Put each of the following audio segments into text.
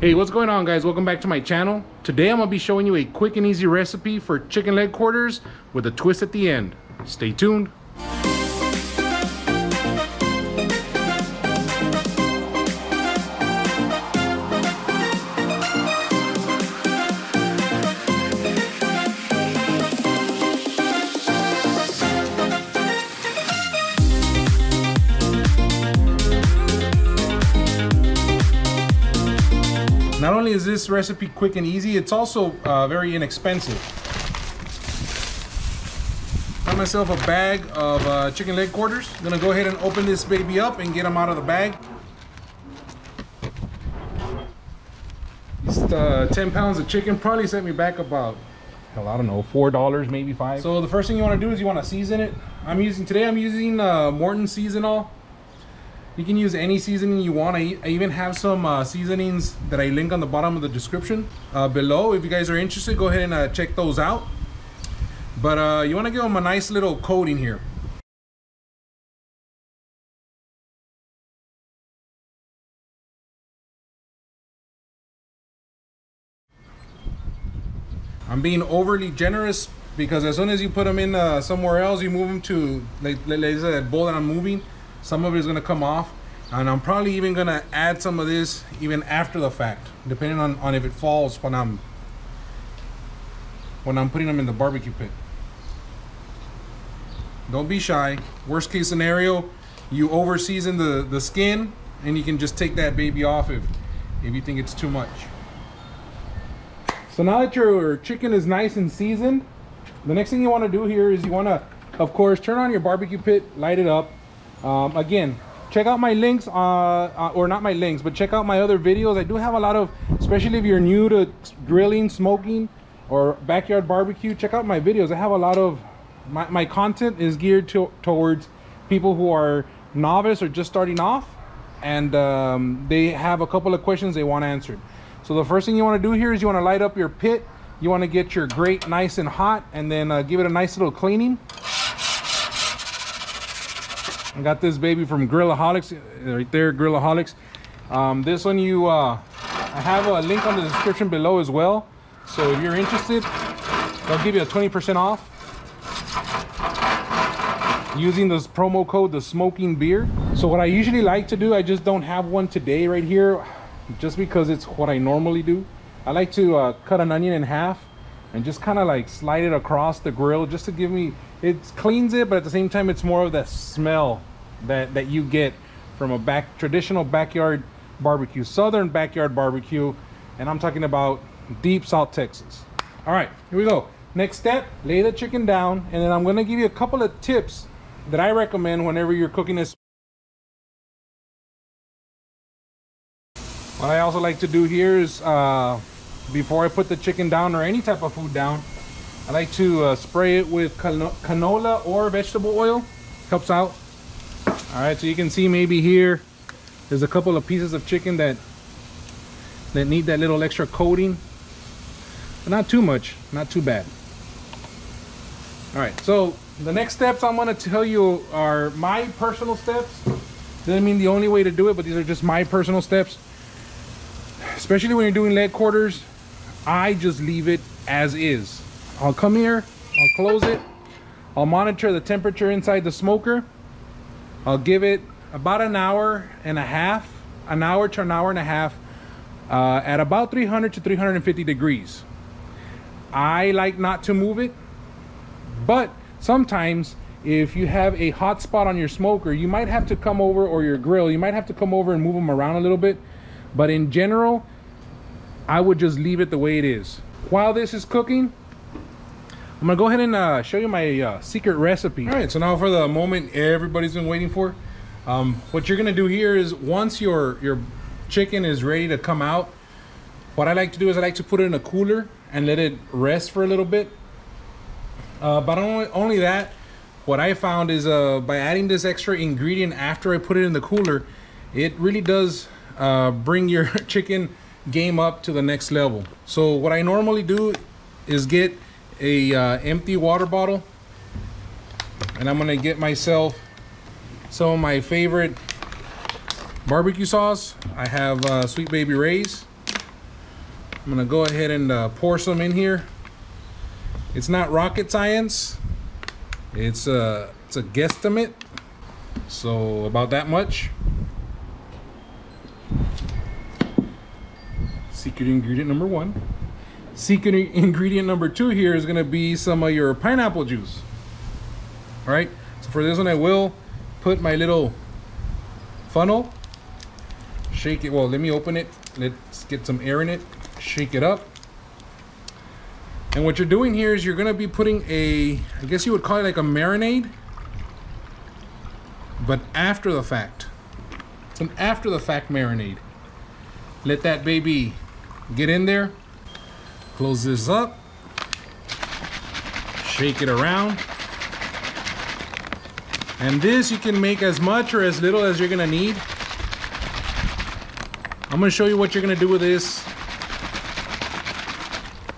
Hey, what's going on guys? Welcome back to my channel. Today I'm gonna be showing you a quick and easy recipe for chicken leg quarters with a twist at the end. Stay tuned. Not only is this recipe quick and easy, it's also uh, very inexpensive. Got myself a bag of uh, chicken leg quarters. I'm gonna go ahead and open this baby up and get them out of the bag. These uh, 10 pounds of chicken probably set me back about, hell, I don't know, $4, maybe five. So the first thing you wanna do is you wanna season it. I'm using, today I'm using uh, Morton Season-All. You can use any seasoning you want. I, I even have some uh, seasonings that I link on the bottom of the description uh, below. If you guys are interested, go ahead and uh, check those out. But uh, you want to give them a nice little coating here. I'm being overly generous because as soon as you put them in uh, somewhere else, you move them to, like, like I that bowl that I'm moving, some of it is gonna come off. And I'm probably even gonna add some of this even after the fact, depending on, on if it falls when I'm when I'm putting them in the barbecue pit. Don't be shy. Worst case scenario, you over season the, the skin and you can just take that baby off if, if you think it's too much. So now that your chicken is nice and seasoned, the next thing you want to do here is you want to, of course, turn on your barbecue pit, light it up. Um, again, check out my links, uh, uh, or not my links, but check out my other videos. I do have a lot of, especially if you're new to grilling, smoking, or backyard barbecue, check out my videos. I have a lot of, my, my content is geared to, towards people who are novice or just starting off, and um, they have a couple of questions they want answered. So the first thing you want to do here is you want to light up your pit. You want to get your grate nice and hot, and then uh, give it a nice little cleaning. I got this baby from Grillaholics, right there, Grillaholics. Um, this one you, uh, I have a link on the description below as well. So if you're interested, they'll give you a 20% off using this promo code, The Smoking Beard. So what I usually like to do, I just don't have one today right here, just because it's what I normally do. I like to uh, cut an onion in half and just kind of like slide it across the grill just to give me it cleans it but at the same time it's more of the smell that that you get from a back traditional backyard barbecue southern backyard barbecue and i'm talking about deep south texas. All right here we go. Next step lay the chicken down and then i'm going to give you a couple of tips that i recommend whenever you're cooking this. What i also like to do here is uh before I put the chicken down or any type of food down, I like to uh, spray it with canola or vegetable oil. Helps out. All right, so you can see maybe here, there's a couple of pieces of chicken that that need that little extra coating. But not too much, not too bad. All right, so the next steps I'm gonna tell you are my personal steps. Doesn't mean the only way to do it, but these are just my personal steps. Especially when you're doing leg quarters, I just leave it as is. I'll come here, I'll close it, I'll monitor the temperature inside the smoker. I'll give it about an hour and a half, an hour to an hour and a half uh, at about 300 to 350 degrees. I like not to move it, but sometimes if you have a hot spot on your smoker, you might have to come over, or your grill, you might have to come over and move them around a little bit. But in general, I would just leave it the way it is. While this is cooking, I'm gonna go ahead and uh, show you my uh, secret recipe. All right, so now for the moment everybody's been waiting for. Um, what you're gonna do here is once your, your chicken is ready to come out, what I like to do is I like to put it in a cooler and let it rest for a little bit. Uh, but only, only that, what I found is uh, by adding this extra ingredient after I put it in the cooler, it really does uh, bring your chicken game up to the next level. So what I normally do is get a uh, empty water bottle and I'm gonna get myself some of my favorite barbecue sauce. I have uh, Sweet Baby Ray's. I'm gonna go ahead and uh, pour some in here. It's not rocket science. It's a, it's a guesstimate. So about that much. Secret ingredient number one. Secret ingredient number two here is gonna be some of your pineapple juice. All right, so for this one I will put my little funnel, shake it, well let me open it, let's get some air in it, shake it up. And what you're doing here is you're gonna be putting a, I guess you would call it like a marinade, but after the fact. It's an after the fact marinade. Let that baby get in there. Close this up. Shake it around. And this you can make as much or as little as you're gonna need. I'm gonna show you what you're gonna do with this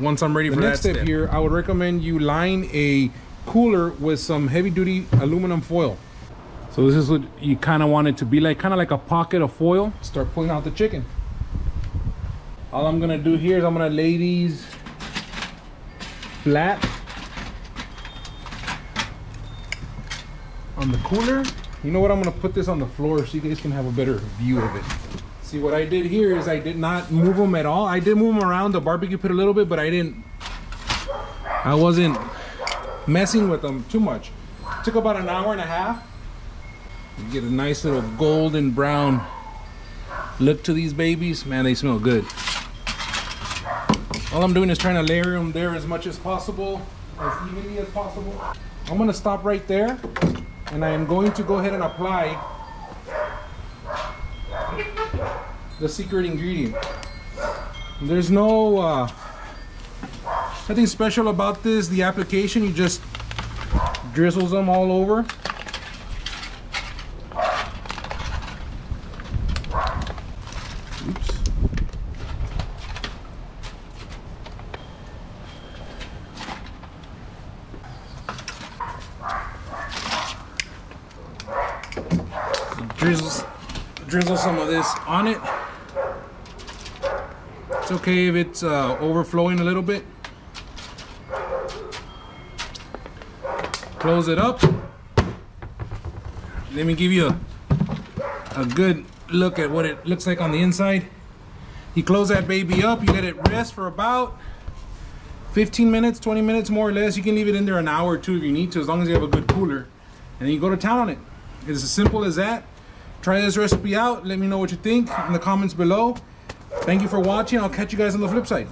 once I'm ready The for next that step step. here, I would recommend you line a cooler with some heavy duty aluminum foil. So this is what you kind of want it to be like, kind of like a pocket of foil. Start pulling out the chicken. All I'm gonna do here is I'm gonna lay these flat on the cooler. You know what? I'm gonna put this on the floor so you guys can have a better view of it. See what I did here is I did not move them at all. I did move them around the barbecue pit a little bit, but I didn't. I wasn't messing with them too much. Took about an hour and a half. You get a nice little golden brown look to these babies. Man, they smell good. All I'm doing is trying to layer them there as much as possible, as evenly as possible. I'm gonna stop right there, and I am going to go ahead and apply the secret ingredient. There's no uh, nothing special about this. The application, you just drizzles them all over. Drizzle, drizzle some of this on it. It's okay if it's uh, overflowing a little bit. Close it up. Let me give you a, a good look at what it looks like on the inside. You close that baby up, you let it rest for about 15 minutes, 20 minutes more or less. You can leave it in there an hour or two if you need to, as long as you have a good cooler. And then you go to town on it. It's as simple as that. Try this recipe out. Let me know what you think in the comments below. Thank you for watching. I'll catch you guys on the flip side.